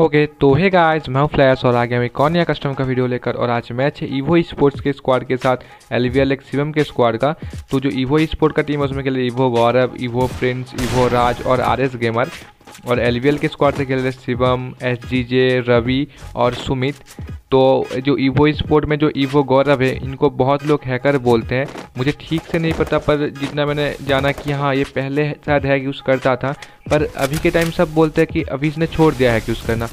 Okay okay, तो hey guys मैं flash और आ गया मैं एक कस्टम का वीडियो लेकर और आज मैच है ईवो स्पोर्ट्स के स्क्वाड के साथ एलवीएल एल एक्सिवम के स्क्वाड का। तो जो ईवो स्पोर्ट का टीम है उसमें के लिए evo Gaurav evo Prince evo Raj और आर एस गेमर और एलवीएल के स्क्वाड से खेल रहे शिवम एस रवि और सुमित। तो जो ईवो स्पोर्ट में जो ईवो गौरव है इनको बहुत लोग हैकर बोलते हैं। मुझे ठीक से नहीं पता पर जितना मैंने जाना कि हाँ ये पहले शायद हैक यूज़ करता था पर अभी के टाइम सब बोलते हैं कि अभी इसने छोड़ दिया हैक यूज़ करना।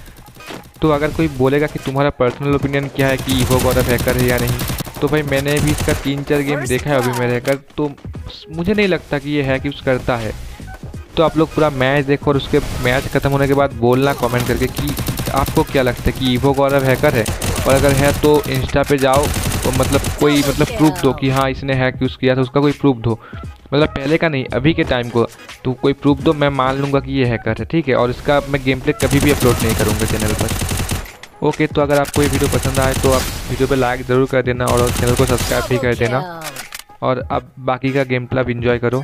तो अगर कोई बोलेगा कि तुम्हारा पर्सनल ओपिनियन क्या है कि ईवो गौरव हैकर है या नहीं तो भाई मैंने भी इसका तीन चार गेम देखा है अभी मेरे हैकर तो मुझे नहीं लगता कि ये हैक यूज़ करता है। तो आप लोग पूरा मैच देखो और उसके मैच खत्म होने के बाद बोलना कमेंट करके कि आपको क्या लगता है कि ईवो गौरव हैकर है? और अगर है तो इंस्टा पे जाओ तो मतलब कोई मतलब प्रूफ दो कि हाँ इसने हैक यूज़ किया था उसका कोई प्रूफ दो। मतलब पहले का नहीं अभी के टाइम को तो कोई प्रूफ दो मैं मान लूँगा कि ये हैकर है ठीक है? और इसका मैं गेम प्ले कभी भी अपलोड नहीं करूँगा चैनल पर। ओके तो अगर आपको ये वीडियो पसंद आए तो आप वीडियो पर लाइक ज़रूर कर देना और चैनल को सब्सक्राइब भी कर देना। और अब बाकी का गेम प्ले आप इंजॉय करो।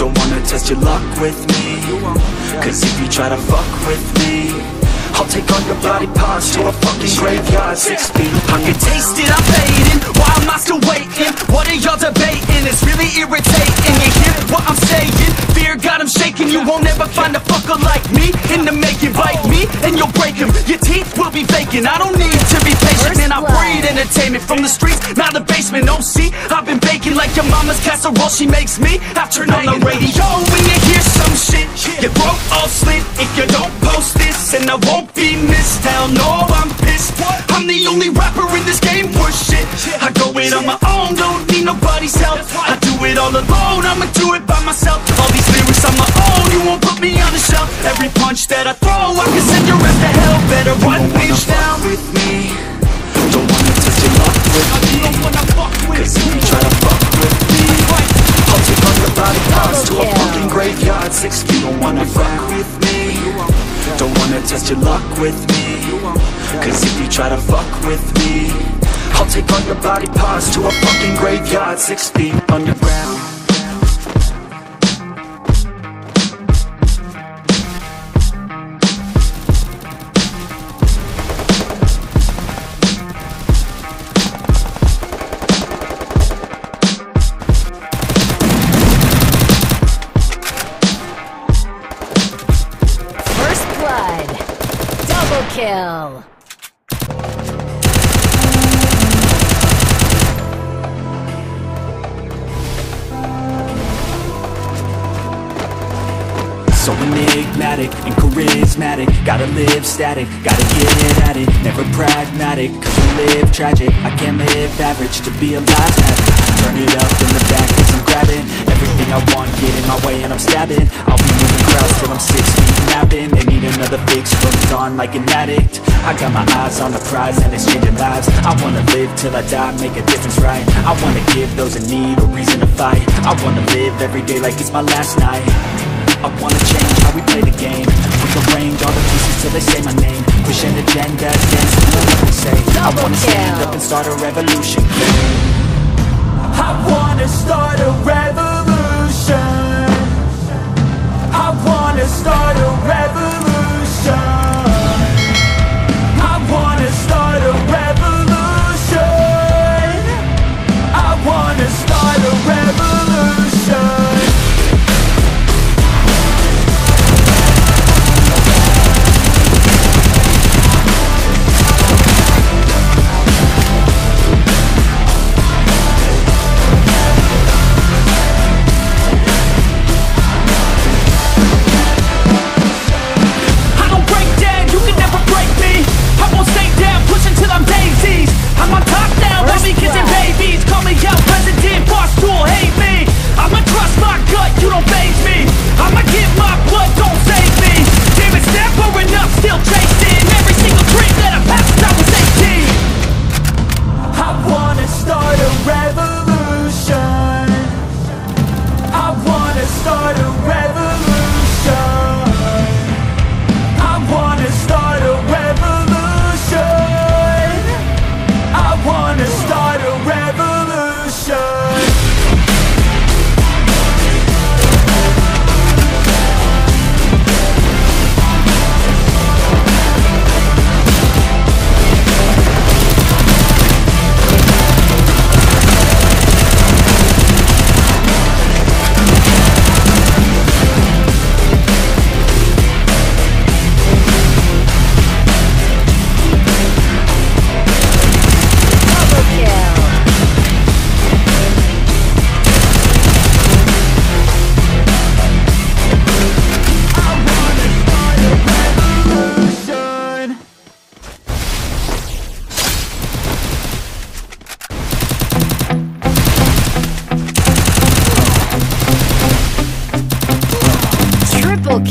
Don't wanna test your luck with me. Cause if you try to fuck with me I'll take all your body parts to a fucking graveyard. Six feet I can taste it, I'm fading. Why am I still waiting? What are y'all debating? It's really irritating. You hear what I'm saying? Fear got him shaking. You won't ever find a fucker like me. In the making, bite me and you'll break him Your teeth will be vacant I don't need to entertainment from the streets Not the basement, oh see I've been baking like your mama's casserole. She makes me I turn on the radio. When you hear some shit Your throat all slit. If you don't post this And I won't be missed. Hell no, I'm pissed. I'm the only rapper in this game. For shit. I go it on my own, don't need nobody's help I do it all alone, I'ma do it by myself. All these lyrics on my own, you won't put me on the shelf. Every punch that I throw, I can send your ass to hell. Better run, bitch, down with me with. Cause if you try to fuck with me I'll take all your body parts to a fucking graveyard. Six feet, don't wanna fuck with me. Don't wanna test your luck with me. Cause if you try to fuck with me I'll take all your body parts to a fucking graveyard. Six feet underground kill. So enigmatic and charismatic. Gotta live static, gotta get at it. Never pragmatic, cause we live tragic. I can't live average to be alive. Average Turn it up in the back cause I'm grabbing. Everything I want, get in my way and I'm stabbing. I'll be crowds till I'm six feet napping. They need another fix, hooked on like an addict. I got my eyes on the prize and it's changing lives. I wanna live till I die, make a difference right? I wanna give those in need a reason to fight. I wanna live every day like it's my last night. I wanna change how we play the game. We Rearrange all the pieces till they say my name. Push an agenda, dance to what we say. I wanna stand up and start a revolution I wanna start a revolution I wanna start a revolution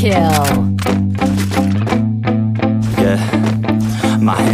kill.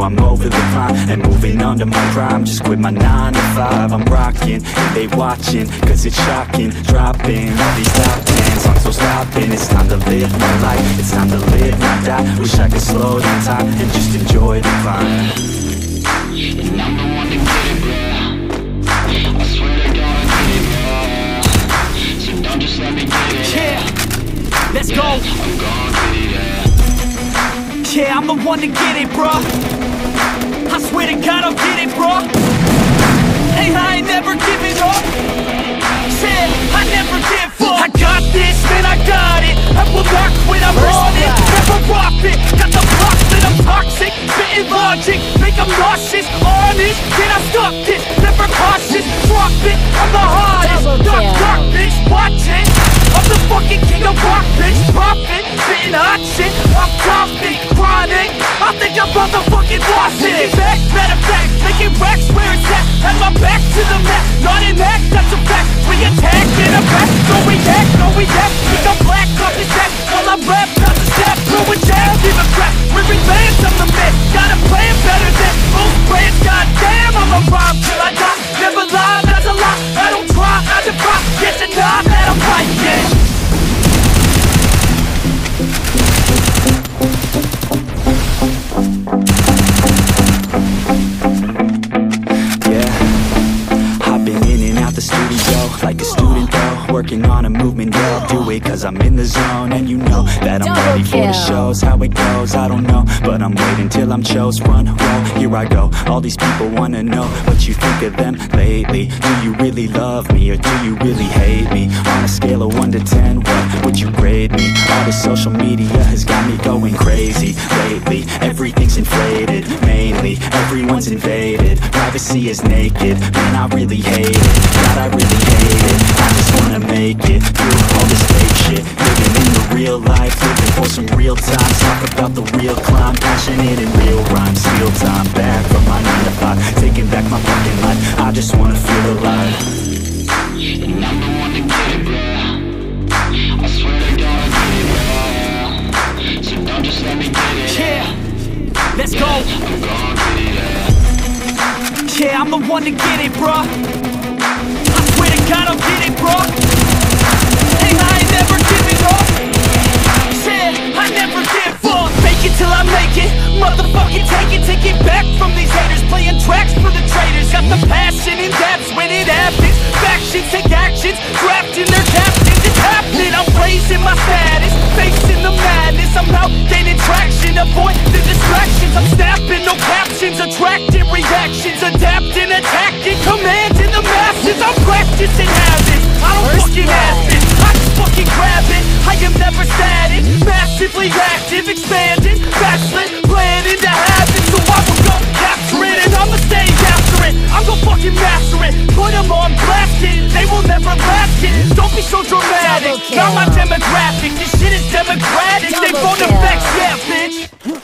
I'm over the climb and moving under my prime. Just quit my nine to five. I'm rocking and they watching, cause it's shocking. Dropping all these top tens. I'm so stopping. It's time to live my life. It's time to live, not die. Wish I could slow down time and just enjoy the climb. And I'm the one to get it, bro. I swear to God, I get it. So don't just let me get it. Yeah, let's go. I'm gonna get it, yeah. Yeah, I'm the one to get it, bro. I swear to God, I'll get it, bro. Hey, I ain't never giving up. Said I never give up. I got this, man, I got it. I will not quit, I'm First on it. Never rock it. Got the block that I'm toxic. Spitting logic, make 'em nauseous. Honest, can I stop this? Never cautious, drop it. I'm the hardest. Dark, dark, bitch, watch it. I'm the fucking king of rock, bitch. I'm motherfucking lost it. Back, matter fact, making racks where it's at. Had my back to the mat, not an act, that's a fact. We attack in a back, no react, no react. But I'm chose. Front row, here I go. All these people wanna know what you think of them lately. Do you really love me or do you really hate me? On a scale of one to ten, what would you grade me? All this social media has got me going crazy lately. Everything's inflated, mainly everyone's invaded. Privacy is naked, man, I really hate it. God, I really hate it. I just wanna make it through all this shit. Living in the real life, looking for some real time. Talk about the real climb, passionate in real rhymes. Steal time back from my 9 to 5, taking back my fucking life. I just wanna feel alive. And I'm the one to get it, bro. I swear to God, I get it, bro. So don't just let me get it. Yeah, let's go. I'm gonna get it, yeah. Yeah, I'm the one to get it, bro. I swear to God, I'll get it, bro. Till I make it. Motherfucking take it, take it back from these haters. Playing tracks for the traitors. Got the passion in depths when it happens. Factions take actions, drafting their captains. It's happening. I'm raising my status, facing the madness. I'm out gaining traction, avoid the distractions. I'm snapping, no captions, attracting reactions, adapting, attacking, commanding the masses. I'm practicing habits. I don't First fucking ask it. I just fucking grab it. I am never static, massively active, expanding, backslid, planning to have it. So I will go capture it and I'ma stay after it. I'm gonna fucking master it. Put them on blast it. They will never last it. Don't be so dramatic. Not my demographic. This shit is democratic. they Double kill. effects, yeah, bitch.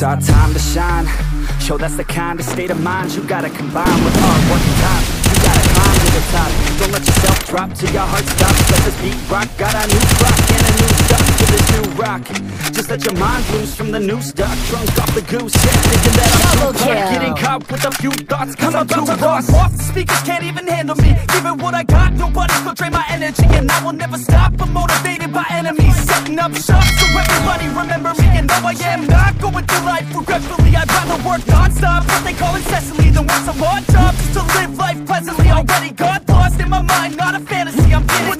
it's our time to shine. Show that's the kind of state of mind you gotta combine with hard work and time. You gotta climb to the top. Don't let yourself drop till your heart stops. Let this beat rock. Got a new rock and a new new rock. Just let your mind loose from the new stock. Drunk off the goose. Yeah, thinking that I'm Double too hot. Getting caught with a few thoughts. Cause I'm, too lost. off, the speakers can't even handle me Giving what I got, nobody's gonna drain my energy And I will never stop, I'm motivated by enemies Setting up shop so everybody remember me And I am not going through life regretfully I'd rather work non-stop, what they call incessantly Than work some odd jobs just to live life pleasantly Already got lost in my mind, not a fantasy I'm getting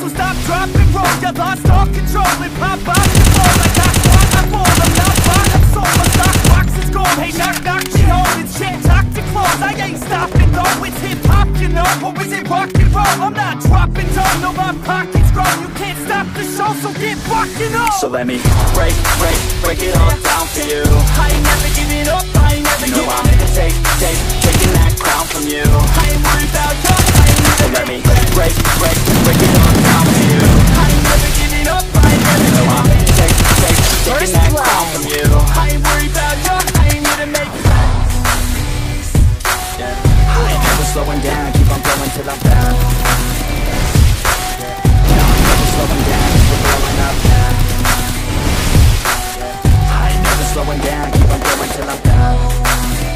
so stop, drop, and roll You lost all control and pop off the floor I got caught, I fall, I'm not bought, I'm sold My stock box is gold, hey knock knock, she It's shit, talk to close, I ain't stopping though It's hip hop, you know, or is it rock and roll? I'm not dropping down, no my pocket's grown. You can't stop the show, so get rockin' on. So let me break, break, break it all down for you. I ain't never giving up, I ain't never You know giving I'm gonna take, take, taking that crown from you. I ain't worried about you, I ain't So let me break, break, break it all down for you. I ain't never giving up, I ain't never giving I'm take, take, taking First that crown from you. I ain't worried about you, I ain't here to make I ain't never slowing down, keep on going till I'm down. No, I'm never slowing down, we're blowing up now. I ain't never slowing down, keep on going till I'm down.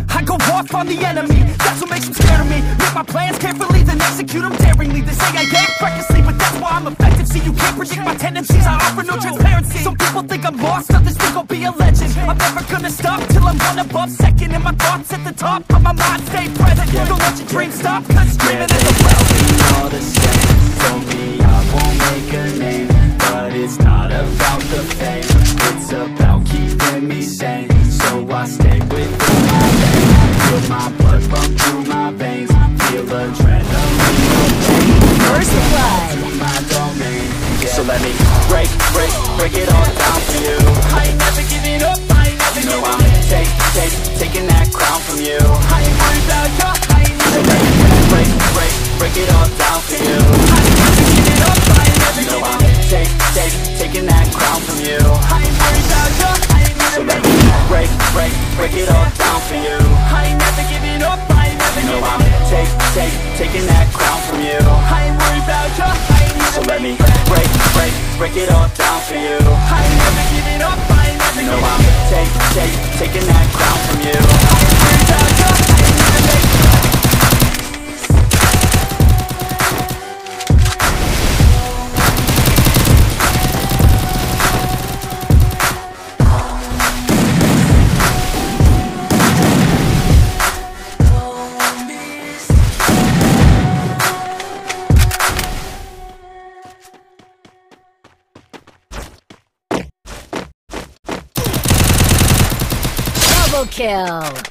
I go off on the enemy, that's what makes them scared of me. Make my plans carefully, then execute them daringly. They say I act recklessly, but that's why I'm effective. See, you can't predict my tendencies, I offer no transparency. Some people think I'm lost, others think I'll be a legend. I'm never gonna stop till I'm one above second. And my thoughts at the top, but my mind stay present. Don't let your dreams stop, cause dreaming is a blessing. all the same Told me I won't make a name But it's not about the fame It's about keeping me sane So I stay lane Feel my blood pump through my veins. Feel adrenaline. First blood. my domain. So let me break, break, break it all down for you. I ain't never giving up, I ain't never You know giving I'm up. take, take, taking that crown from you. I ain't worried about you, I ain't So never kill.